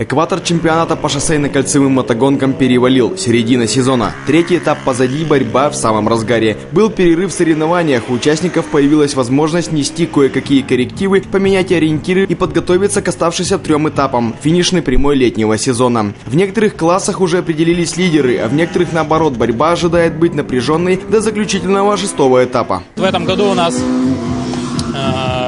Экватор чемпионата по шоссейно-кольцевым мотогонкам перевалил. Середина сезона. Третий этап позади, борьба в самом разгаре. Был перерыв в соревнованиях. У участников появилась возможность нести кое-какие коррективы, поменять ориентиры и подготовиться к оставшимся трем этапам. Финишной прямой летнего сезона. В некоторых классах уже определились лидеры, а в некоторых наоборот борьба ожидает быть напряженной до заключительного шестого этапа. В этом году у нас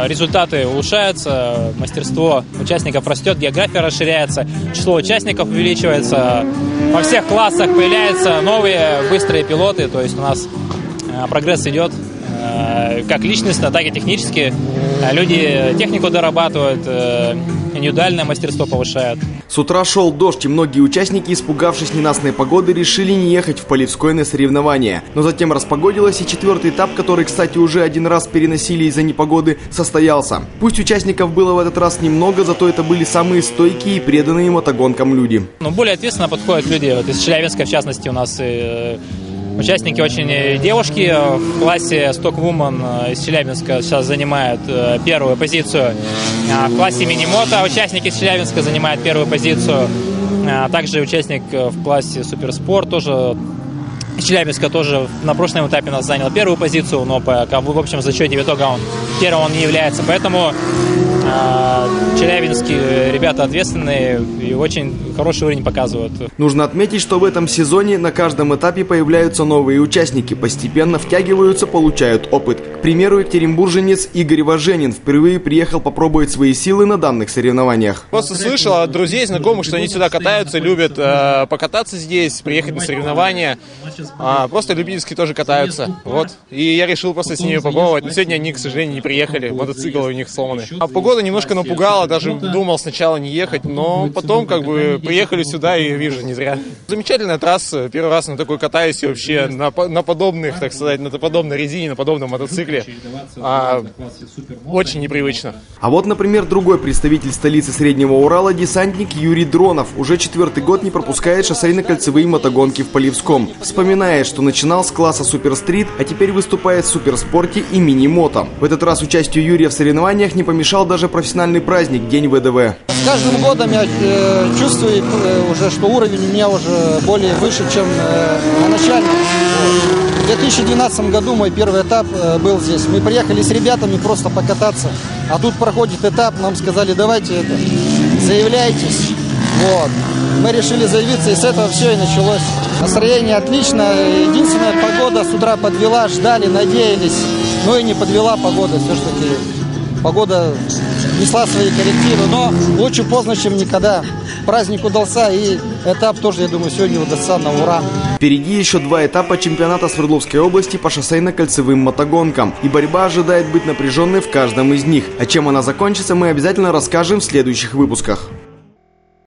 результаты улучшаются, мастерство участников растет, география расширяется, число участников увеличивается. Во всех классах появляются новые быстрые пилоты, то есть у нас прогресс идет э, как личностно, так и технически. Люди технику дорабатывают, индивидуальное мастерство повышают. С утра шел дождь, и многие участники, испугавшись ненастной погоды, решили не ехать в Полевской на соревнования. Но затем распогодилось, и четвертый этап, который, кстати, уже один раз переносили из-за непогоды, состоялся. Пусть участников было в этот раз немного, зато это были самые стойкие и преданные мотогонкам люди. Ну, более ответственно подходят люди. Вот из Челябинска, в частности, у нас и Участники очень э, девушки в классе Stockwoman э, из Челябинска сейчас занимают э, первую позицию. А в классе мини-мото участники из Челябинска занимают первую позицию. А также участник в классе Суперспорт тоже Челябинска тоже на прошлом этапе нас занял первую позицию, но по, в общем зачете в итоге он первым он не является. Поэтому а, челябинские ребята ответственные и очень хороший уровень показывают. Нужно отметить, что в этом сезоне на каждом этапе появляются новые участники, постепенно втягиваются, получают опыт. К примеру, екатеринбурженец Игорь Важенин впервые приехал попробовать свои силы на данных соревнованиях. Просто слышал от друзей, знакомых, что они сюда катаются, любят э, покататься здесь, приехать на соревнования. А, просто любительски тоже катаются. Вот. И я решил просто с ними попробовать. Но сегодня они, к сожалению, не приехали. Мотоциклы у них сломаны. А погода немножко напугала, даже думал сначала не ехать, но потом как бы приехали сюда и вижу, не зря. Замечательная трасса. Первый раз на такой катаюсь и вообще на, на подобных, так сказать, на подобной резине, на подобном мотоцикле мотоцикле. А, очень непривычно. А вот, например, другой представитель столицы Среднего Урала, десантник Юрий Дронов, уже четвертый год не пропускает шоссейно-кольцевые мотогонки в Полевском. Вспоминает, что начинал с класса Суперстрит, а теперь выступает в суперспорте и мини-мото. В этот раз участию Юрия в соревнованиях не помешал даже профессиональный праздник День ВДВ. С каждым годом я э, чувствую э, уже, что уровень у меня уже более выше, чем э, на начальном. В 2012 году мой первый этап э, был здесь. Мы приехали с ребятами просто покататься. А тут проходит этап, нам сказали, давайте это, заявляйтесь. Вот. Мы решили заявиться, и с этого все и началось. Настроение отлично. Единственная погода с утра подвела, ждали, надеялись. Но и не подвела погода. Все-таки погода несла свои коррективы. Но лучше поздно, чем никогда. Праздник удался, и этап тоже, я думаю, сегодня удастся на ура. Впереди еще два этапа чемпионата Свердловской области по шоссейно-кольцевым мотогонкам. И борьба ожидает быть напряженной в каждом из них. А чем она закончится, мы обязательно расскажем в следующих выпусках.